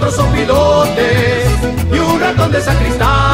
cuatro sopilotes y un ratón de sacristán.